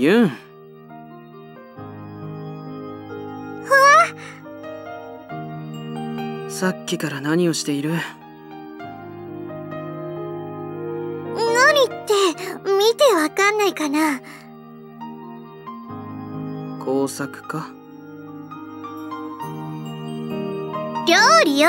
ユン。さっきから何をしている？何って見てわかんないかな。工作か？料理よ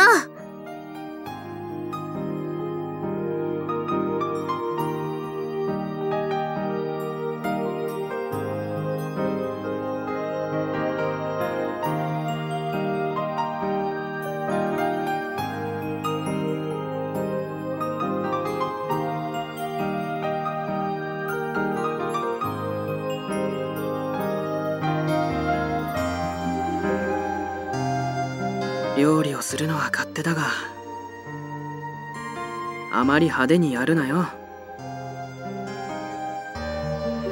料理をするのは勝手だがあまり派手にやるなよ。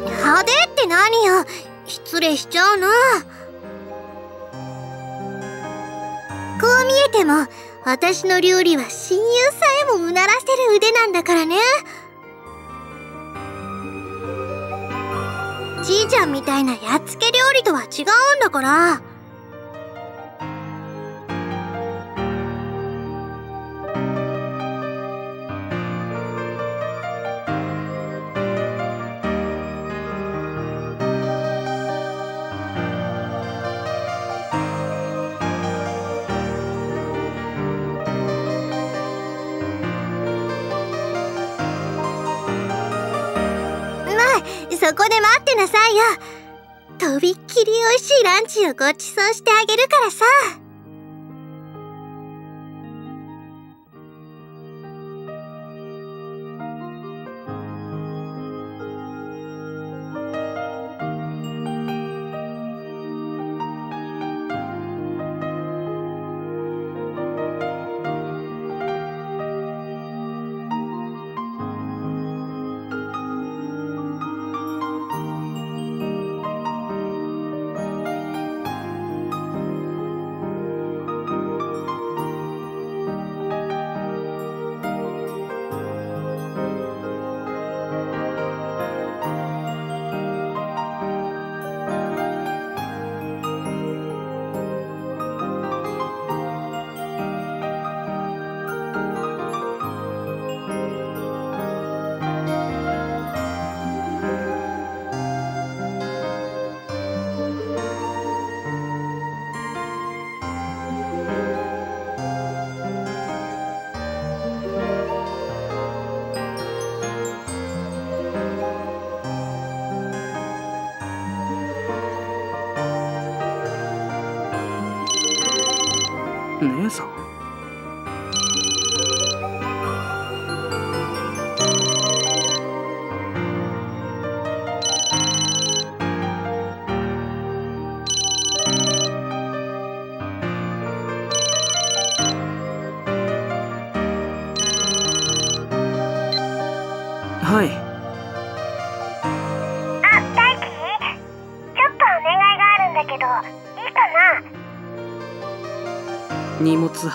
派手って何よ？失礼しちゃうな。こう見えても私の料理は親友さえもうならせる腕なんだからね。じいちゃんみたいなやっつけ料理とは違うんだから。そこで待ってなさいよ。とびっきり美味しいランチをご馳走してあげるからさ。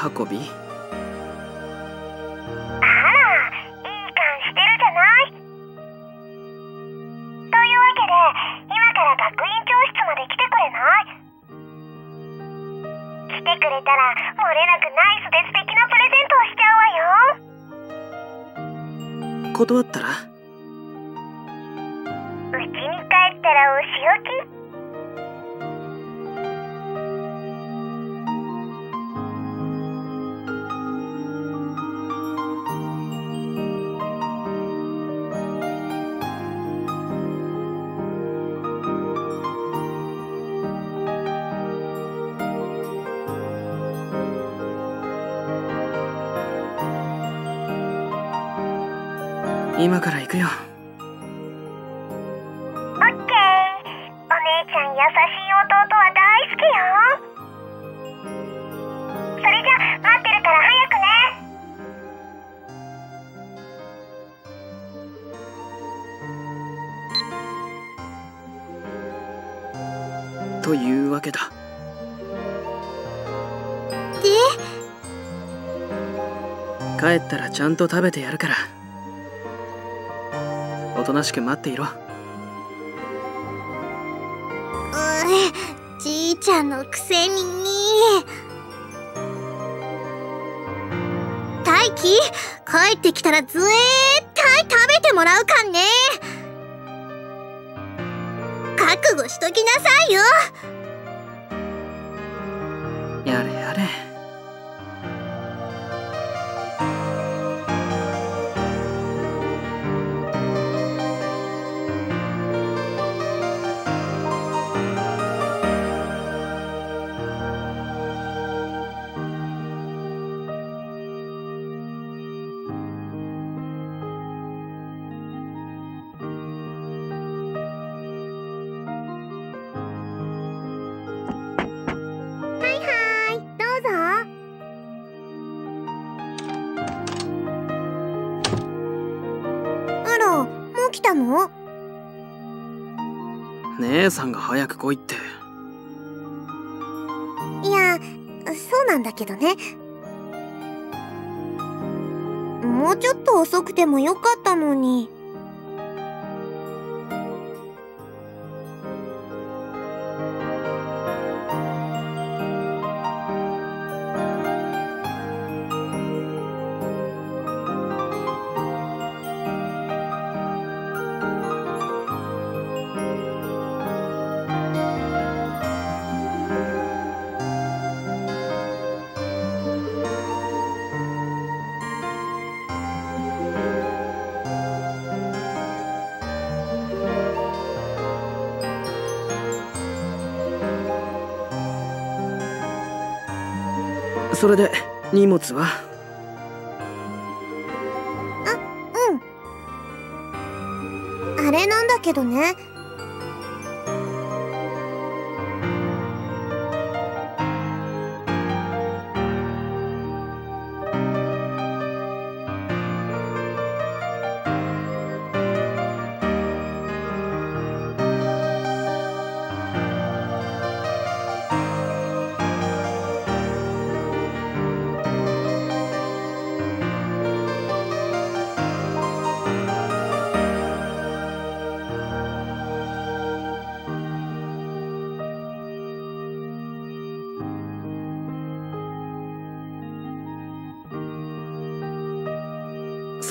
運び今から行くよ。オッケー。お姉ちゃん優しい弟は大好きよ。それじゃ待ってるから早くね。というわけだ。で？帰ったらちゃんと食べてやるからおとなしく待っていろ。うじいちゃんのくせに。大輝帰ってきたら絶対食べてもらうかんね。覚悟しときなさいよ。さんが早く来いって。いやそうなんだけどね。もうちょっと遅くてもよかったのに。それで荷物は？あれなんだけどね。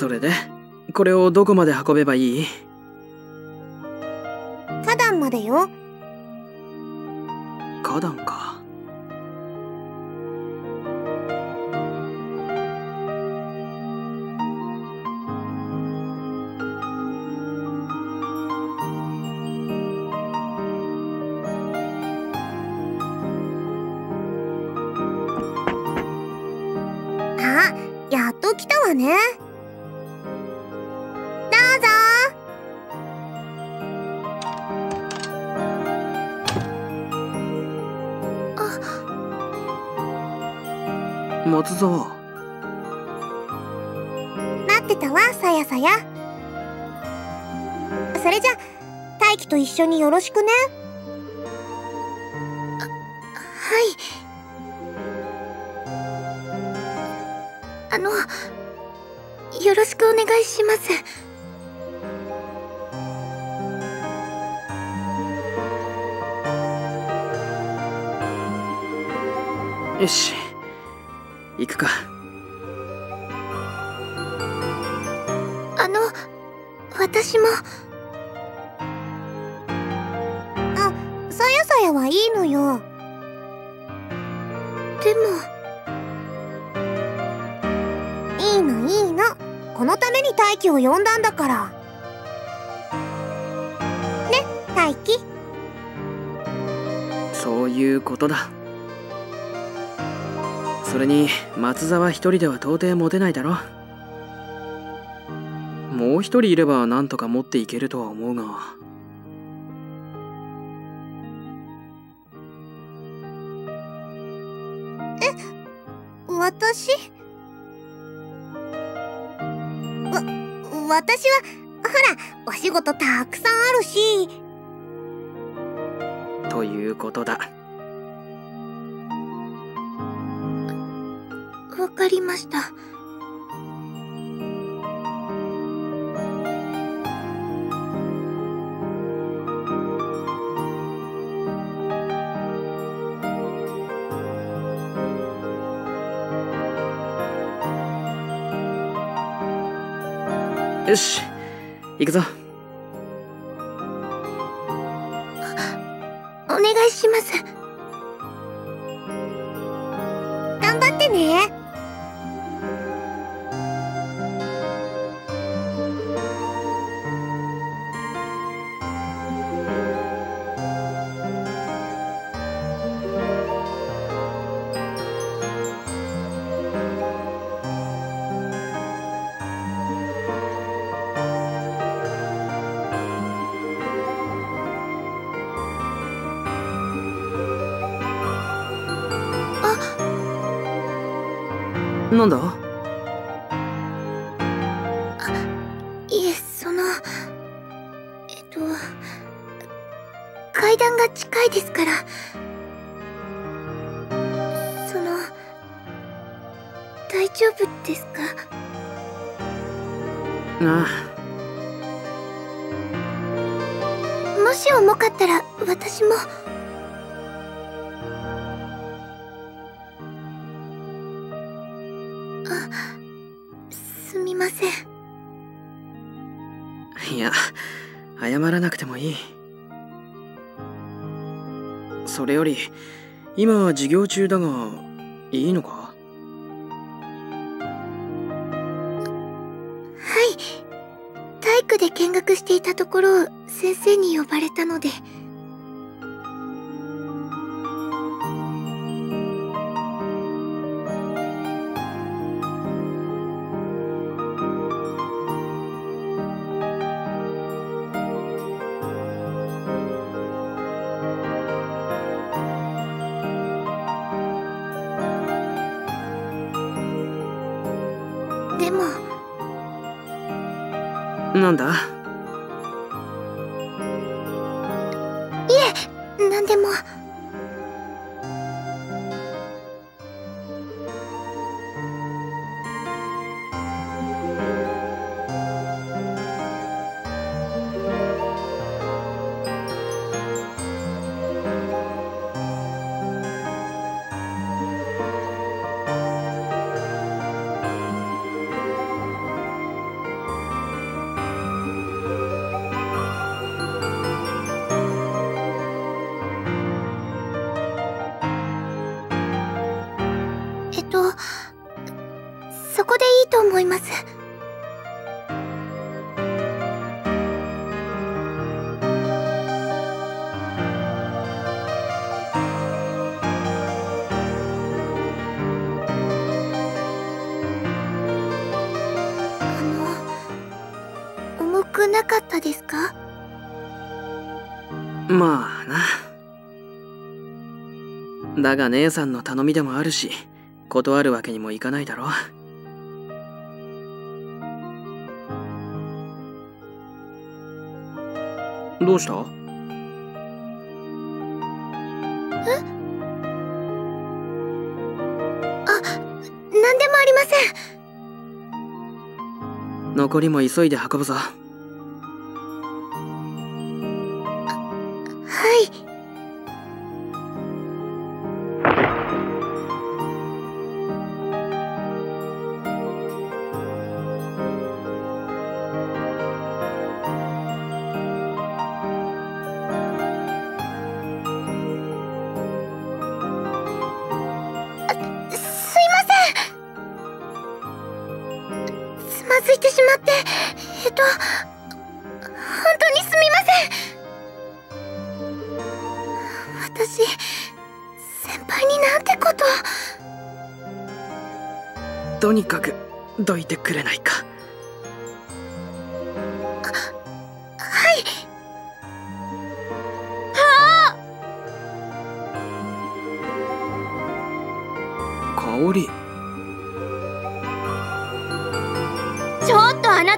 それで。これをどこまで運べばいい？花壇までよ。花壇か。あやっと来たわね松沢待ってたわさやさや。それじゃ大輝と一緒によろしくね。はい。あのよろしくお願いします。よし行くか。あの私も。あさやさやはいいのよ。でも。いいのいいの。このために大輝を呼んだんだから。ね大輝そういうことだそれに松沢一人では到底持てないだろ。もう一人いればなんとか持っていけるとは思うが。私？わ私はほらお仕事たくさんあるし。ということだわかりました。よし行くぞ。なんだ今は授業中だがいいのか？はい。体育で見学していたところを先生に呼ばれたのでで。なんだ。いと思います。あの重くなかったですか？まあな。だが姉さんの頼みでもあるし断るわけにもいかないだろう。どうした？何でもありません。残りも急いで運ぶぞついてしまってえっと本当にすみません。私先輩になんてこととにかくどいてくれないか。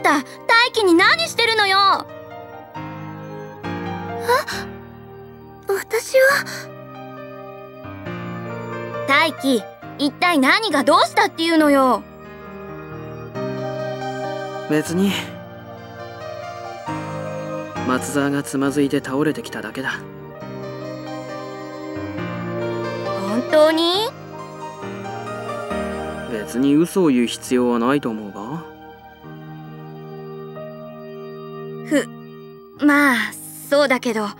た大輝に何してるのよ。私は？大輝一体何がどうしたっていうのよ。別に。松沢がつまずいて倒れてきただけだ。本当に？別に嘘を言う必要はないと思うがまあそうだけど。あ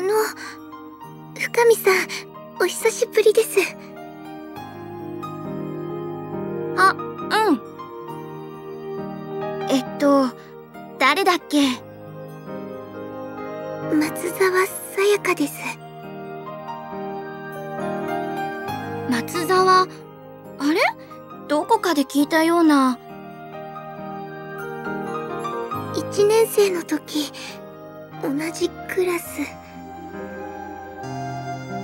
の深見さんお久しぶりです。け。松沢さやかです。松沢あれ？どこかで聞いたような。1年生の時同じクラス。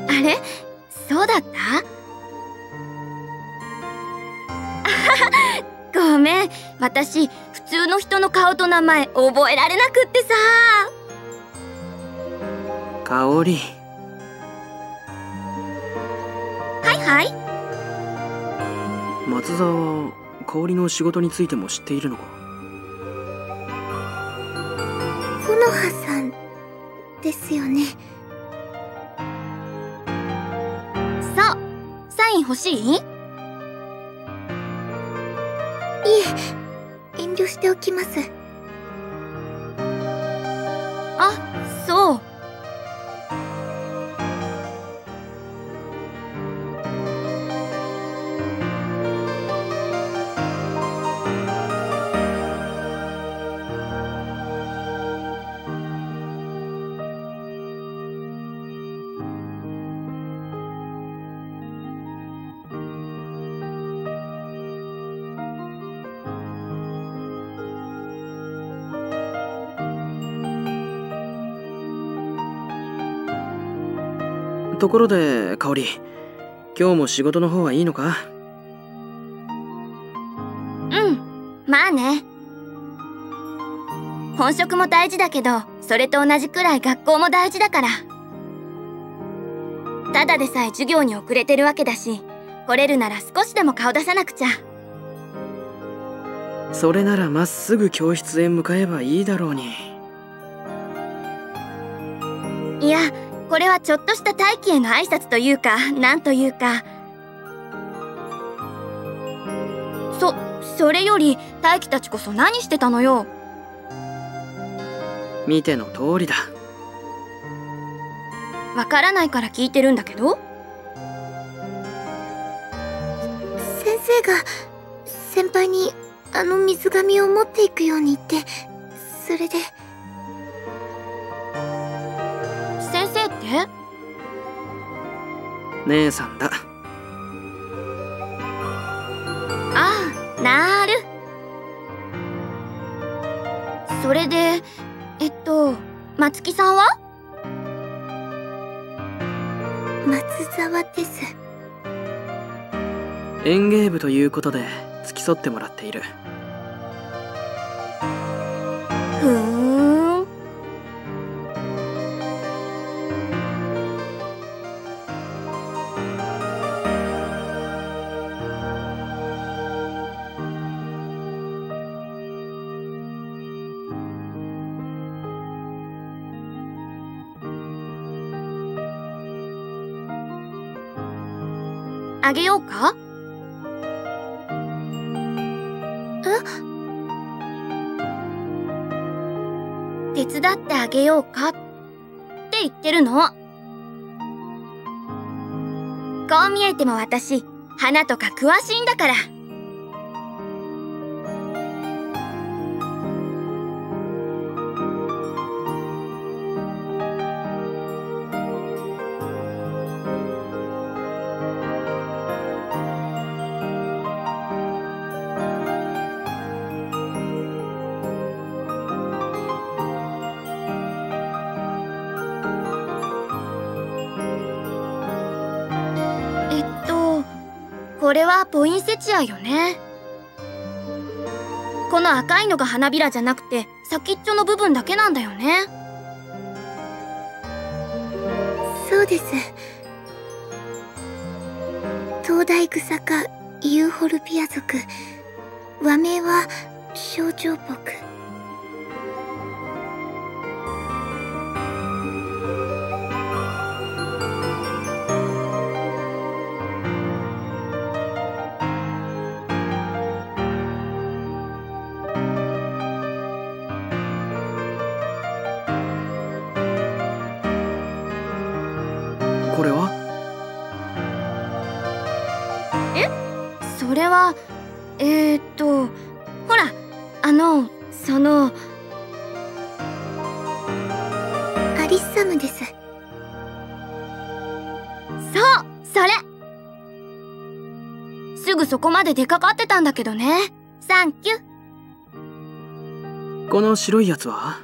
あれ？そうだった？ごめん。私名前覚えられなくってさ。香織。はいはい。松沢は香織の仕事についても知っているのか？木の葉さんですよね。そうサイン欲しい？いえ遠慮しておきますところで香織。今日も仕事の方はいいのか？うん。まあね。本職も大事だけどそれと同じくらい学校も大事だから。ただでさえ授業に遅れてるわけだし来れるなら少しでも顔出さなくちゃ。それならまっすぐ教室へ向かえばいいだろうにれはちょっとした大気への挨拶というかなんというか。そそれより大輝たちこそ何してたのよ？見ての通りだ。わからないから聞いてるんだけど？先生が先輩にあの水紙を持っていくように言ってそれで先生って姉さんだ。ああなーる。それでえっと松木さんは？松沢です。園芸部ということで付き添ってもらっているあげようか？手伝ってあげようか？って言ってるの？こう見えても私、花とか詳しいんだから。ポインセチアよね。この赤いのが花びらじゃなくて、先っちょの部分だけなんだよね。そうです東大草かユーホルピア族和名は象徴木そこまで出かかってたんだけどね。サンキュこの白いやつは？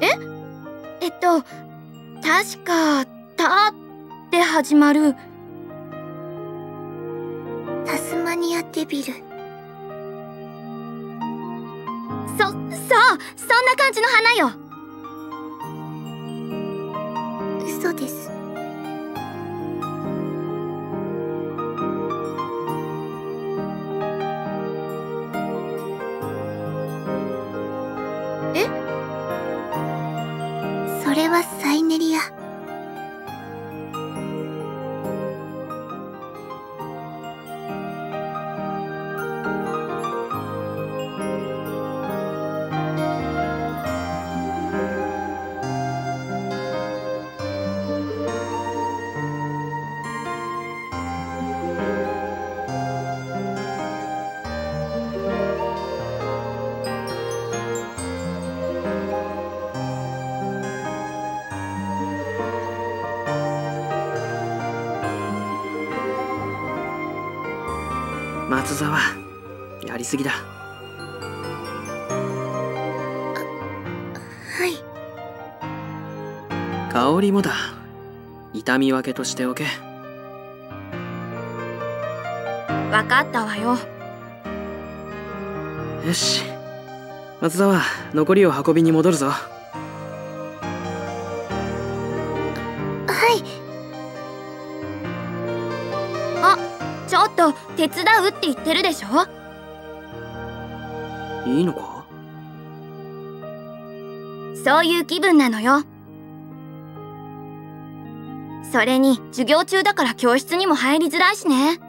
え？っと確か「た」って始まる。タスマニアデビル。そそうそんな感じの花よ。嘘です沢やりすぎだ。はい。香りもだ。痛み分けとしておけ。わかったわよ。よし。松沢残りを運びに戻るぞ。はいちょっと手伝うって言ってるでしょ？いいのか？そういう気分なのよ。それに授業中だから教室にも入りづらいしね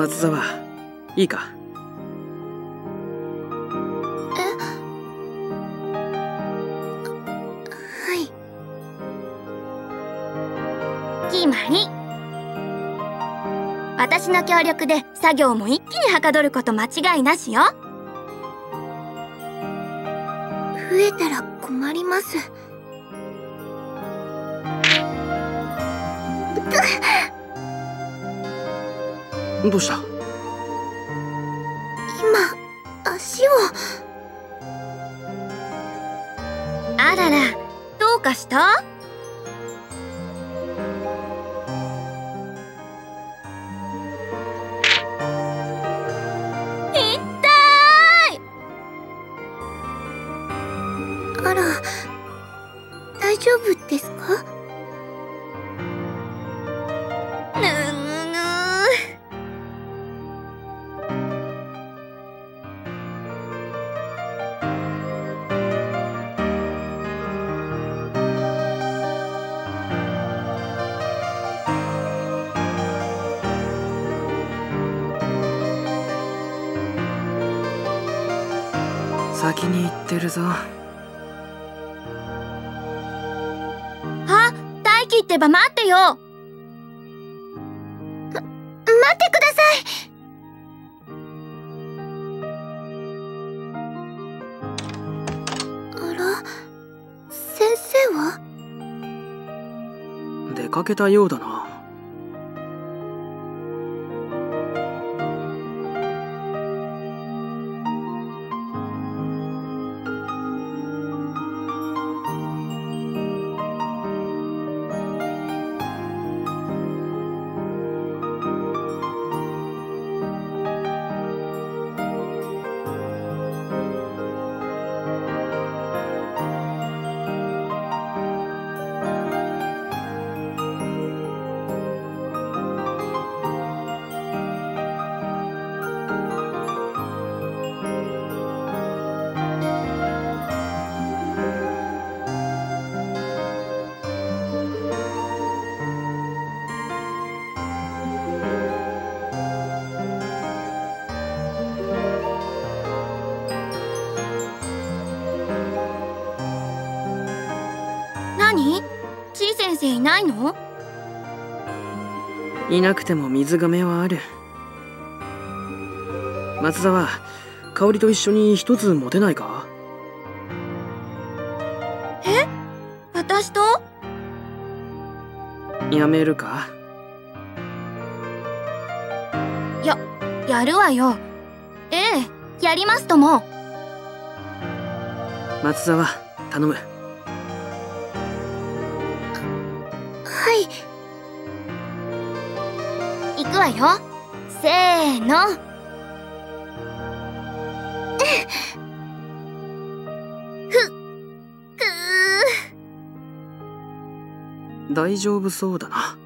松沢。いいか？はい。決まり私の協力で作業も一気にはかどること間違いなしよ。増えたら困りますどうした？今足を。あららどうかした？ぞ。あ大輝ってば待ってよ。待ってください。あら先生は？出かけたようだな生いないの？いなくても水亀はある。松沢香織と一緒に一つ持てないか？え？私と？やめるか？や、やるわよ。ええ、やりますとも。松沢頼むわよ。せーの。く大丈夫そうだな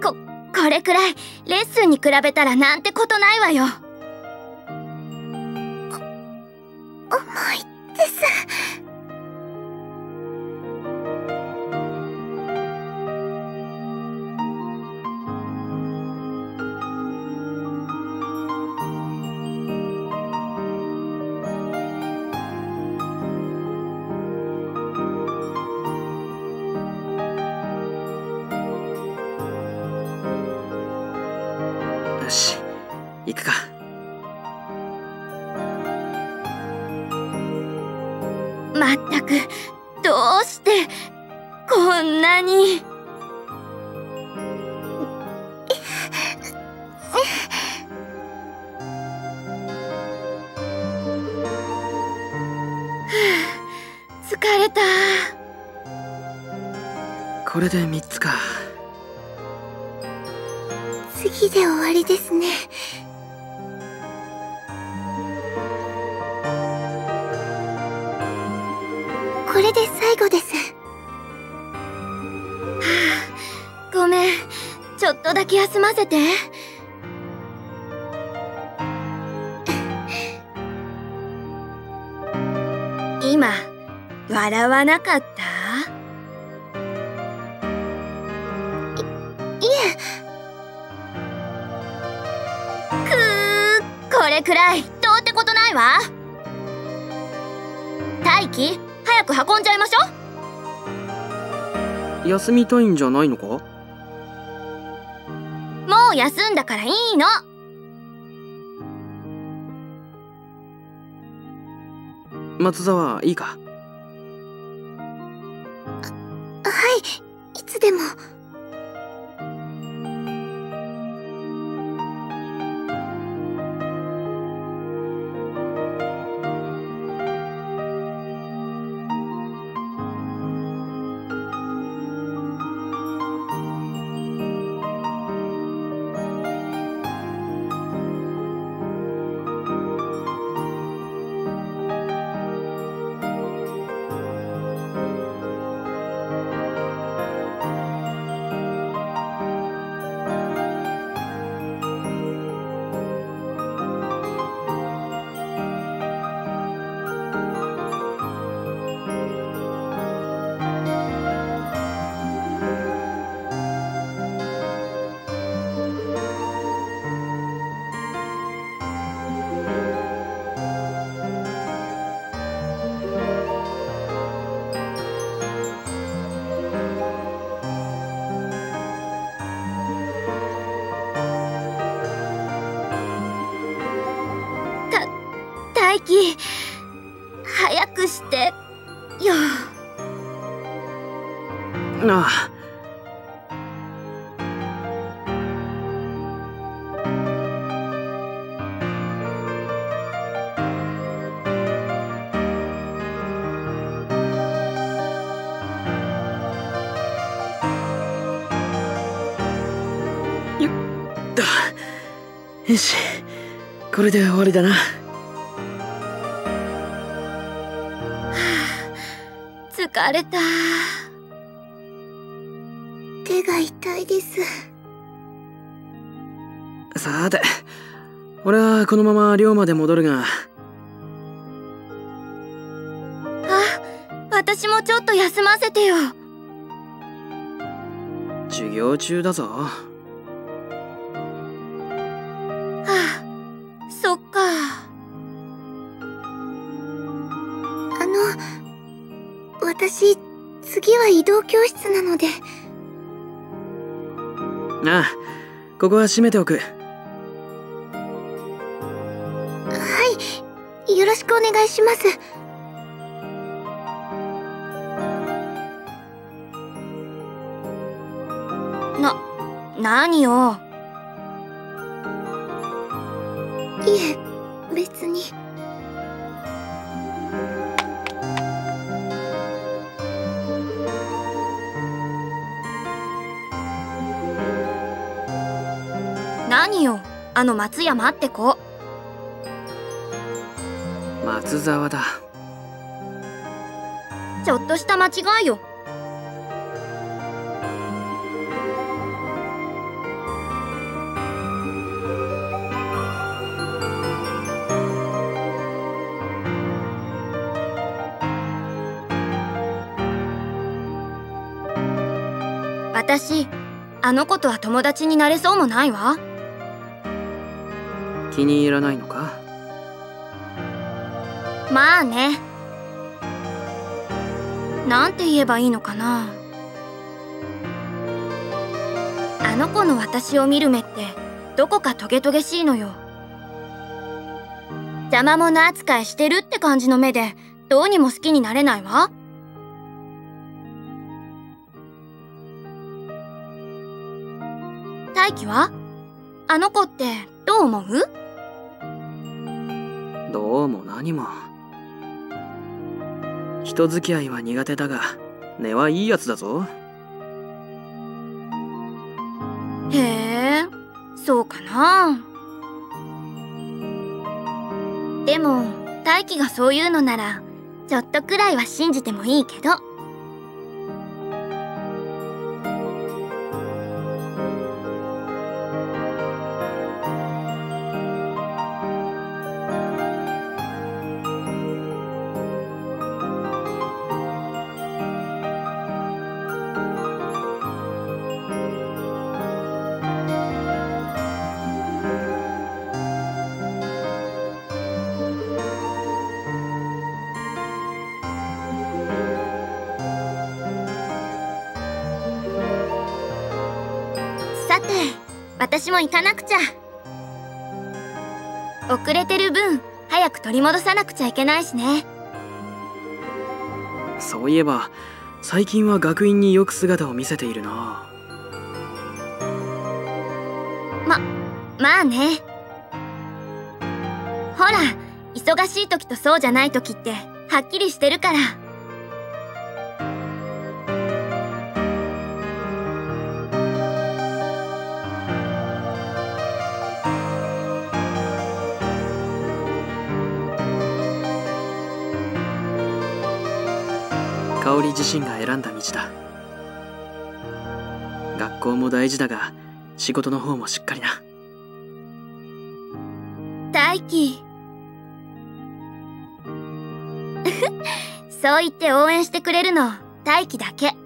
こ、これくらい、レッスンに比べたらなんてことないわよ。どうして、こんなに。疲れた。これで3つか次で終わりですねれで最後です。ごめん、ちょっとだけ休ませて。今、笑わなかった？いえ。くー、これくらい、どうってことないわ。大輝、早く運んじゃいましょ。休みたいんじゃないのか？もう休んだからいいの。松沢いいか？はいいつでも大輝、早くして、よ。ああ。よっと。よし。これで終わりだな。疲れた。手が痛いですさて俺はこのまま寮まで戻るがあ、私もちょっと休ませてよ。授業中だぞ移動語教室なので。ああここは閉めておく。はいよろしくお願いします。な何よいえあの松山って子松沢だ。ちょっとした間違いよ。私あの子とは友達になれそうもないわ気に入らないのか？まあね。なんて言えばいいのかな。あの子の私を見る目ってどこかトゲトゲしいのよ。邪魔者扱いしてるって感じの目でどうにも好きになれないわ。大輝は？あの子ってどう思う？どうも何も。人付き合いは苦手だが根はいいやつだぞ。へえそうかな。でも大輝がそういうのならちょっとくらいは信じてもいいけど。さて私も行かなくちゃ。遅れてる分早く取り戻さなくちゃいけないしね。そういえば最近は学院によく姿を見せているな。まあね。ほら忙しい時とそうじゃない時ってはっきりしてるから香織自身が選んだ道だ。学校も大事だが仕事の方もしっかりな。大輝。そう言って応援してくれるの大輝だけ。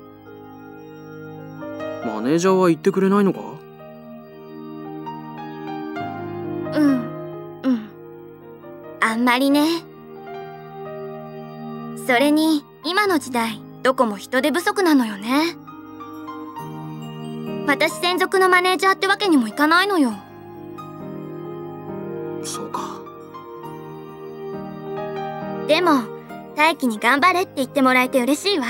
マネージャーは言ってくれないのか？うんうん。あんまりね。それに今の時代どこも人手不足なのよね。私専属のマネージャーってわけにもいかないのよ。そうか。でも大輝に頑張れって言ってもらえて嬉しいわ。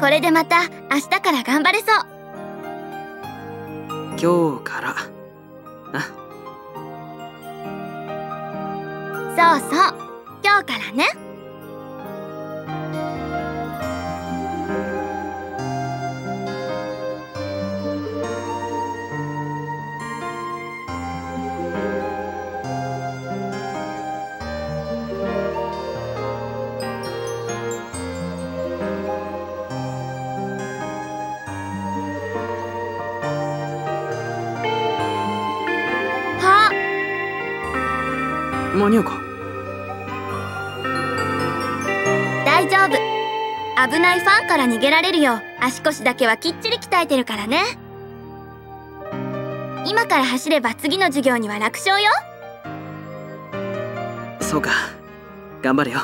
これでまた明日から頑張れそう。今日から。そうそう。今日からね危ないファンから逃げられるよ。う足腰だけはきっちり鍛えてるからね。今から走れば次の授業には楽勝よ。そうか。頑張れよ。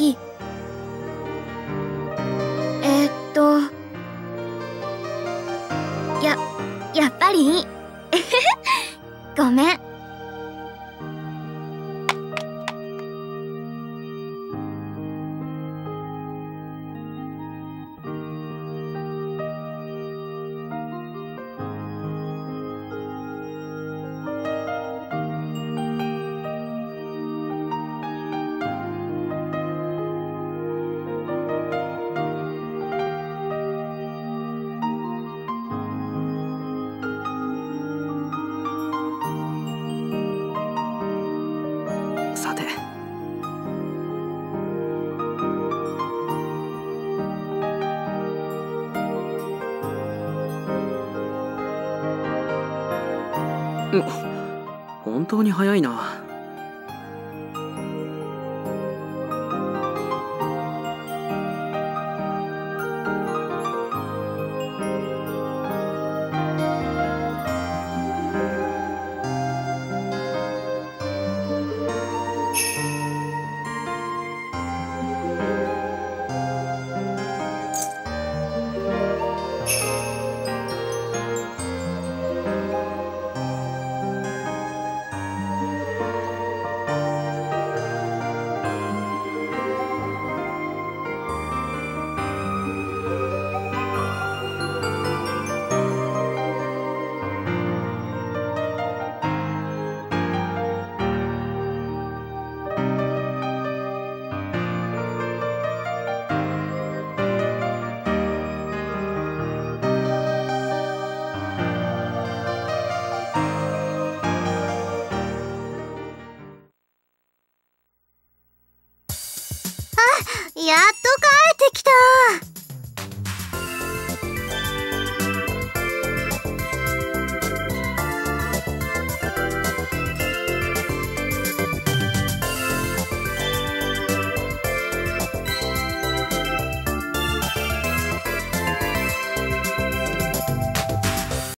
きえー、当に早いな。